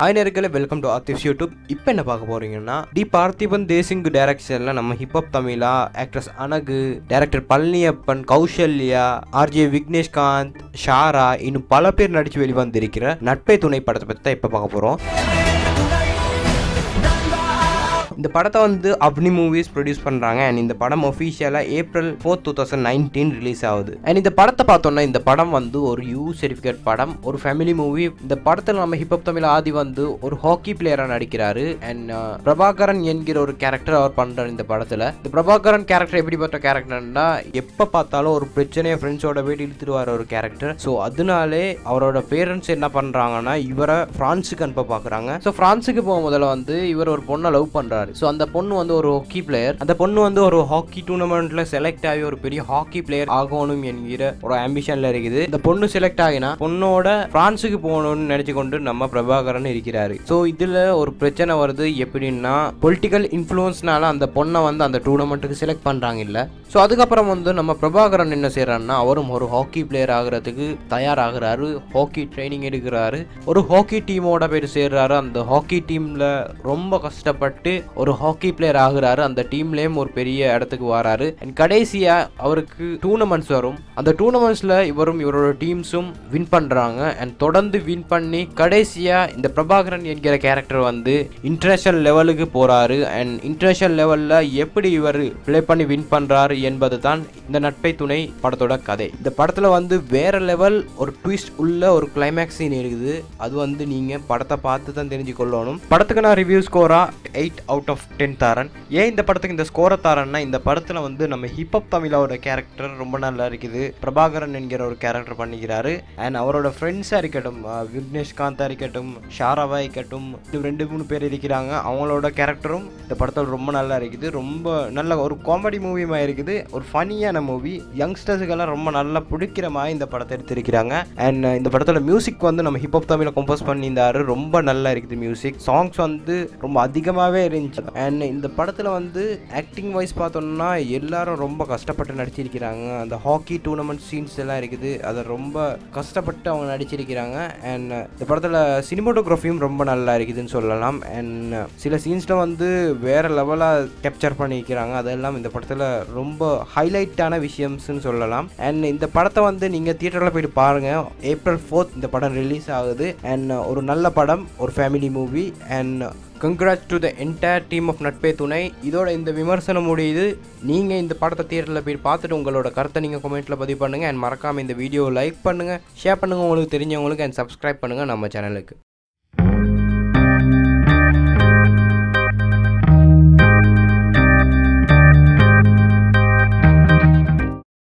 Hi welcome to Aarthiv's YouTube இப்போ என்ன பார்க்க போறீங்கன்னா டி பார்த்திபன் தேசிங் டைரக்ஷன்ல நம்ம Hiphop Tamizha actress Anagha director Palaniappan Kausalya RJ Vigneshkanth Shaara இன்னும் பல பேர் நடித்து வெளிவந்திருக்கிற நட்பை துணை படத்தை பற்றி தான் இப்போ பார்க்க போகிறோம் இந்த படத்தை வந்து அப்னி மூவிஸ் ப்ரொடியூஸ் பண்ணுறாங்க அண்ட் இந்த படம் ஒஃபிஷியலாக April four two thousand nineteen release ஆகுது. அண்ட் இந்த படத்தை பார்த்தோன்னா இந்த படம் வந்து ஒரு யூ சர்டிஃபிகேட் படம் ஒரு ஃபேமிலி மூவி இந்த படத்தில் நம்ம ஹிப்ஹப் தமிழ் ஆதி வந்து ஒரு ஹாக்கி பிளேயராக நடிக்கிறாரு. அண்ட் uh, பிரபாகரன் என்கிற ஒரு கேரக்டர் அவர் பண்ணுறாரு இந்த படத்தில். இந்த பிரபாகரன் கேரக்டர் எப்படிப்பட்ட கேரக்டர்னா எப்போ பார்த்தாலும் ஒரு பிரச்சனையை ஃப்ரெண்ட்ஸோட போயிட்டு இழுத்துட்டு வர ஒரு கேரக்டர் ஸோ அதனாலே அவரோட பேரண்ட்ஸ் என்ன பண்ணுறாங்கன்னா இவரை ஃப்ரான்ஸுக்கு அனுப்ப பார்க்குறாங்க ஸோ ஃப்ரான்ஸுக்கு போக முதல்ல வந்து இவர் ஒரு பொண்ணை லவ் பண்ணுறாரு ஸோ அந்த பொண்ணு வந்து ஒரு ஹாக்கி பிளேயர் அந்த பொண்ணு வந்து ஒரு ஹாக்கி டூர்னமெண்ட்ல செலக்ட் ஆகி ஒரு பெரிய ஹாக்கி பிளேயர் ஆகணும் என்கிற ஒரு ஆம்பிஷன்ல இருக்குது. இந்த பொண்ணு செலக்ட் ஆகினா பொண்ணோட பிரான்ஸுக்கு போகணும்னு நினைச்சு கொண்டு நம்ம பிரபாகரன் இருக்கிறாரு. ஸோ இதுல ஒரு பிரச்சனை வருது எப்படின்னா பொலிட்டிக்கல் இன்ஃப்ளூயன்ஸ்னால அந்த பொண்ணை வந்து அந்த டூர்னமெண்ட்டுக்கு செலக்ட் பண்றாங்க இல்ல. ஸோ அதுக்கப்புறம் வந்து நம்ம பிரபாகரன் என்ன செய்யறாருன்னா அவரும் ஒரு ஹாக்கி பிளேயர் ஆகிறதுக்கு தயாராகிறாரு. ஹாக்கி ட்ரைனிங் எடுக்கிறாரு. ஒரு ஹாக்கி டீமோட போய் சேர்றாரு. அந்த ஹாக்கி டீம்ல ரொம்ப கஷ்டப்பட்டு ஒரு ஹாக்கி பிளேயர் ஆகுறாரு. அந்த டீம்லேயும் ஒரு பெரிய இடத்துக்கு வராரு. அண்ட் கடைசியாக அவருக்கு டூர்னமெண்ட்ஸ் வரும். அந்த டூர்னமெண்ட்ஸில் இவரும் இவரோட டீம்ஸும் வின் பண்ணுறாங்க அண்ட் தொடர்ந்து வின் பண்ணி கடைசியாக இந்த பிரபாகரன் என்கிற கேரக்டர் வந்து இன்டர்நேஷ்னல் லெவலுக்கு போகிறாரு அண்ட் இன்டர்நேஷ்னல் லெவலில் எப்படி இவர் ப்ளே பண்ணி வின் பண்ணுறாரு என்பது தான் இந்த நட்பை துணை படத்தோட கதை. இந்த படத்தில் வந்து வேற லெவல் ஒரு ட்விஸ்ட் உள்ள ஒரு கிளைமேக்ஸ் சீன் இருக்குது. அது வந்து நீங்கள் படத்தை பார்த்து தான் தெரிஞ்சு கொள்ளணும் படத்துக்கு நான் ரிவ்யூ ஸ்கோரா எயிட் அவுட் ஆஃப் டென் தாரன். ஏன் இந்த படத்துக்கு இந்த ஸ்கோரை தாரன்னா இந்த படத்தில் வந்து நம்ம ஹிப்ஹப் தமிழோட கேரக்டர் ரொம்ப நல்லா இருக்குது. பிரபாகரன் என்கிற ஒரு கேரக்டர் பண்ணிக்கிறாரு. அண்ட் அவரோட ஃப்ரெண்ட்ஸாக இருக்கட்டும் விக்னேஷ் விக்னேஷ்காந்தா இருக்கட்டும் ஷாராவா இருக்கட்டும் இது ரெண்டு மூணு பேர் இருக்கிறாங்க. அவங்களோட கேரக்டரும் இந்த படத்தில் ரொம்ப நல்லா இருக்குது. ரொம்ப நல்ல ஒரு காமெடி மூவியுமா இருக்குது. ஒரு ஃபனியான மூவி யங்ஸ்டர்ஸுக்கெல்லாம் ரொம்ப நல்லா பிடிக்கிற மாதிரி இந்த படத்தை எடுத்திருக்கிறாங்க. அண்ட் இந்த படத்தில் மியூசிக் வந்து நம்ம ஹிப்ஹப் தமிழை கம்போஸ் பண்ணியிருந்தாரு. ரொம்ப நல்லா இருக்குது மியூசிக் சாங்ஸ் வந்து ரொம்ப அதிகமாகவே இருந்துச்சு. அண்ட் இந்த படத்தில் வந்து ஆக்டிங் வைஸ் பார்த்தோம்னா எல்லாரும் ரொம்ப கஷ்டப்பட்டு நடிச்சிருக்கிறாங்க. அந்த ஹாக்கி டூர்னமெண்ட் சீன்ஸ் எல்லாம் இருக்குது. அதை ரொம்ப கஷ்டப்பட்டு அவங்க நடிச்சிருக்கிறாங்க. அண்ட் இந்த படத்தில் சினிமோட்டோகிராஃபியும் ரொம்ப நல்லா இருக்குதுன்னு சொல்லலாம். அண்ட் சில சீன்ஸில் வந்து வேற லெவலாக கேப்சர் பண்ணிக்கிறாங்க. அதெல்லாம் இந்த படத்தில் ரொம்ப ஹைலைட்டான விஷயம்ஸ்னு சொல்லலாம். அண்ட் இந்த படத்தை வந்து நீங்கள் தியேட்டரில் போயிட்டு பாருங்கள் ஏப்ரல் ஃபோர்த் இந்த படம் ரிலீஸ் ஆகுது. அண்ட் ஒரு நல்ல படம் ஒரு family movie and congrats to the entire team of Natpe Thunai இதோட இந்த விமர்சனம் முடியுது. நீங்கள் இந்த படத்தை தியேட்டரில் போய் பார்த்துட்டு உங்களோட கருத்தை நீங்கள் கமெண்ட்டில் பதிவு பண்ணுங்கள் அண்ட் மறக்காமல் இந்த வீடியோ லைக் பண்ணுங்கள் ஷேர் பண்ணுங்கள் உங்களுக்கு தெரிஞ்சவங்களுக்கு அண்ட் சப்ஸ்கிரைப் பண்ணுங்கள் நம்ம சேனலுக்கு